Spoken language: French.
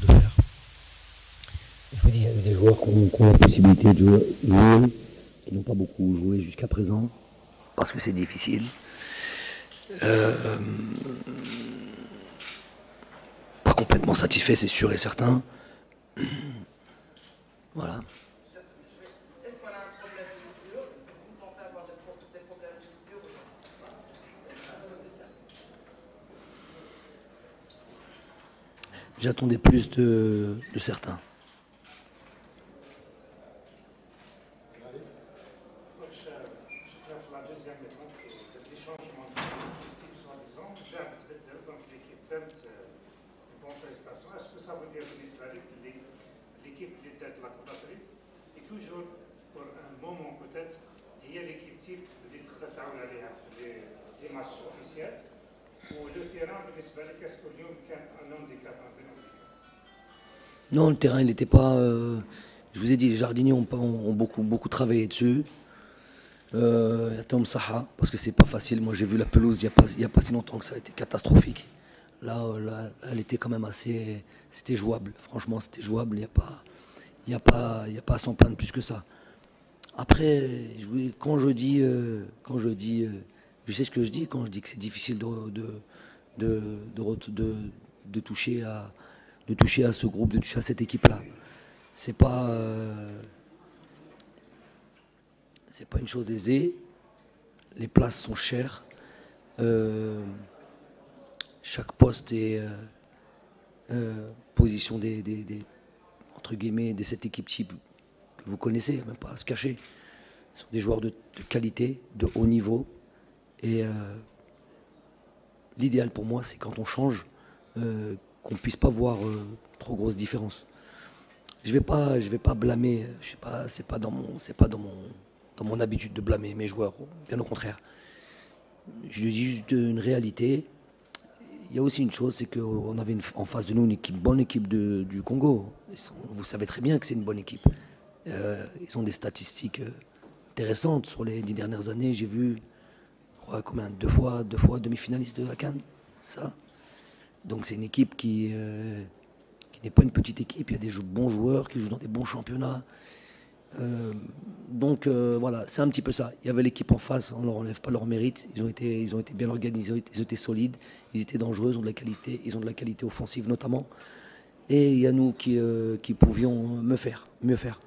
de faire. Je vous dis, il y a des joueurs qui ont, la possibilité de jouer, qui n'ont pas beaucoup joué jusqu'à présent, parce que c'est difficile. Euh, pas complètement satisfait, c'est sûr et certain. Voilà. J'attendais plus de, de certains. Est-ce que ça veut dire que l'équipe de la Coupe et toujours matchs officiels non, le terrain, il n'était pas. Euh, je vous ai dit, les jardiniers ont, beaucoup, beaucoup travaillé dessus. Euh, parce que c'est pas facile. Moi, j'ai vu la pelouse il n'y a, pas si longtemps que ça a été catastrophique. Là, elle était quand même assez. C'était jouable. Franchement, c'était jouable. Il n'y a pas. A a pas à s'en plaindre plus que ça. Après, quand je dis, euh, quand je dis, euh, je sais ce que je dis quand je dis que c'est difficile de, de, de, de, toucher à, de toucher à ce groupe, de toucher à cette équipe-là. C'est pas, euh, pas une chose aisée. Les places sont chères. Euh, chaque poste est euh, position des, des, entre guillemets de cette équipe type que vous connaissez, même pas à se cacher. Ce sont des joueurs de qualité, de haut niveau. Et l'idéal pour moi, c'est quand on change, euh, qu'on ne puisse pas voir euh, trop grosse différence. Je vais vais pas blâmer. Je sais pas, c'est pas dans mon, c'est pas dans mon, dans mon habitude de blâmer mes joueurs. Bien au contraire. Je dis juste une réalité. Il y a aussi une chose, c'est qu'on avait en face de nous une bonne équipe du Congo. vous savez très bien que c'est une bonne équipe. Euh, ils ont des statistiques intéressantes sur les dix dernières années. J'ai vu combien? Deux fois, deux fois demi-finaliste de la Cannes, ça? Donc c'est une équipe qui, euh, qui n'est pas une petite équipe. Il y a des bons joueurs qui jouent dans des bons championnats. Euh, donc euh, voilà, c'est un petit peu ça. Il y avait l'équipe en face, on ne leur enlève pas leur mérite. Ils ont été, ils ont été bien organisés, ils été solides, ils étaient dangereux, ils ont de la qualité, ils ont de la qualité offensive notamment. Et il y a nous qui, qui pouvions me faire, mieux faire.